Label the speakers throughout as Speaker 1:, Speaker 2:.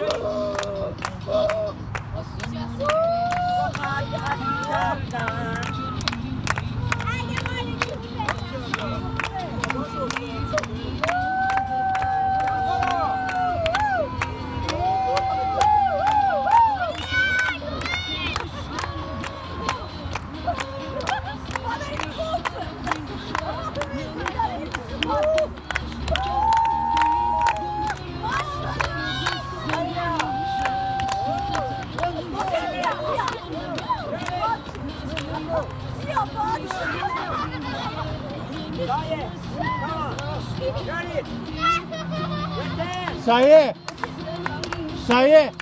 Speaker 1: Deus! Saye! Saye!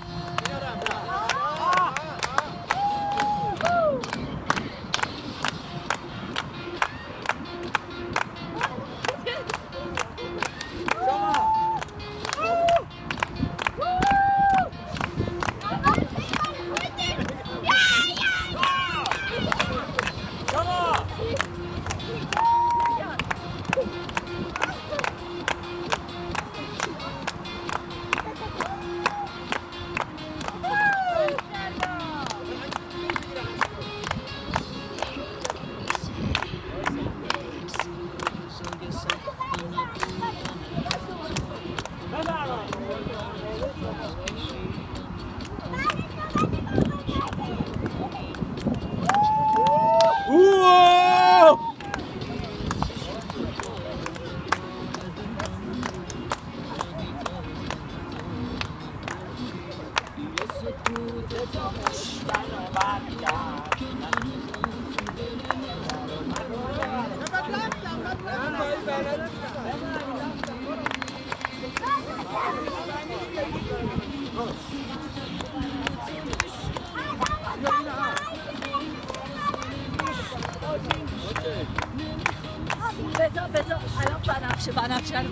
Speaker 2: بذار بذار الان بنفشه بنفشه رو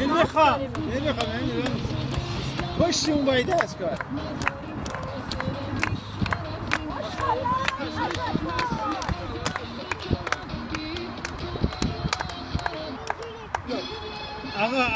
Speaker 2: این
Speaker 1: بخواب این بخواب پشت اون بایده از کار آقا